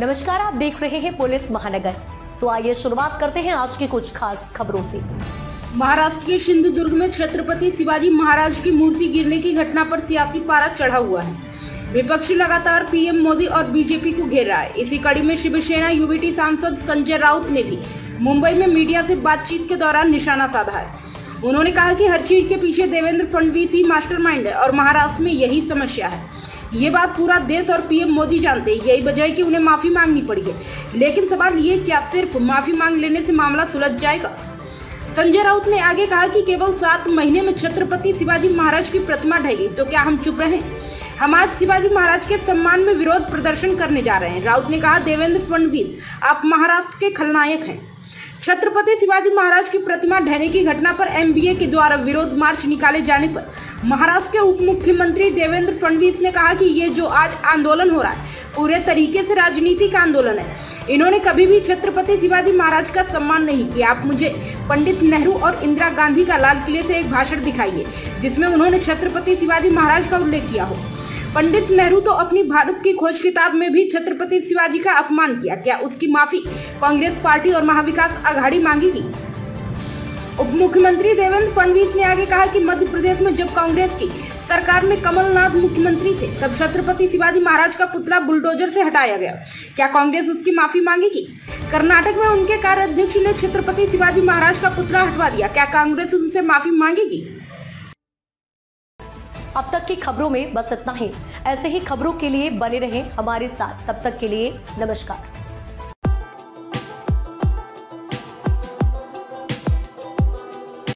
नमस्कार, आप देख रहे हैं पुलिस महानगर। तो आइए शुरुआत करते हैं आज की कुछ खास खबरों से। महाराष्ट्र के सिंधुदुर्ग में छत्रपति शिवाजी महाराज की मूर्ति गिरने की घटना पर सियासी पारा चढ़ा हुआ है। विपक्षी लगातार पीएम मोदी और बीजेपी को घेर रहा है। इसी कड़ी में शिवसेना यूबीटी सांसद संजय राउत ने भी मुंबई में मीडिया से बातचीत के दौरान निशाना साधा है। उन्होंने कहा कि हर चीज़ के पीछे देवेंद्र फडणवीस ही मास्टरमाइंड है और महाराष्ट्र में यही समस्या है। ये बात पूरा देश और पीएम मोदी जानते हैं। यही वजह है कि उन्हें माफ़ी मांगनी पड़ी है। लेकिन सवाल ये क्या सिर्फ़ माफ़ी मांग लेने से मामला सुलझ जाएगा? संजय राउत ने आगे कहा कि केवल सात महीने में छत्रपति शिवाजी महाराज की प्रतिमा ढहेगी तो क्या हम चुप रहे? हम आज शिवाजी महाराज के सम्मान में विरोध प्रदर्शन करने जा रहे हैं। राउत ने कहा, देवेंद्र फडणवीस, आप महाराष्ट्र के खलनायक हैं। छत्रपति शिवाजी महाराज की प्रतिमा ढहने की घटना पर एमबीए के द्वारा विरोध मार्च निकाले जाने पर महाराष्ट्र के उप मुख्यमंत्री देवेंद्र फडणवीस ने कहा कि ये जो आज आंदोलन हो रहा है, पूरे तरीके से राजनीतिक आंदोलन है। इन्होंने कभी भी छत्रपति शिवाजी महाराज का सम्मान नहीं किया। आप मुझे पंडित नेहरू और इंदिरा गांधी का लाल किले से एक भाषण दिखाइए, जिसमें उन्होंने छत्रपति शिवाजी महाराज का उल्लेख किया हो। पंडित नेहरू तो अपनी भारत की खोज किताब में भी छत्रपति शिवाजी का अपमान किया। क्या उसकी माफ़ी कांग्रेस पार्टी और महाविकास आघाड़ी मांगेगी? उप मुख्यमंत्री देवेंद्र फडणवीस ने आगे कहा कि मध्य प्रदेश में जब कांग्रेस की सरकार में कमलनाथ मुख्यमंत्री थे, तब छत्रपति शिवाजी महाराज का पुतला बुलडोजर से हटाया गया। क्या कांग्रेस उसकी माफ़ी मांगेगी? कर्नाटक में उनके कार्याध्यक्ष ने छत्रपति शिवाजी महाराज का पुतला हटवा दिया। क्या कांग्रेस उनसे माफ़ी मांगेगी? अब तक की खबरों में बस इतना ही। ऐसे ही खबरों के लिए बने रहें हमारे साथ। तब तक के लिए नमस्कार।